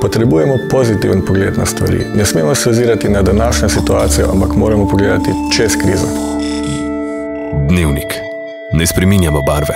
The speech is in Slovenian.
Potrebujemo pozitiven pogled na stvari. Ne smemo se ozirati na današnjo situacijo, ampak moramo pogledati čez krizo. Dnevnik. Ne spreminjamo barve,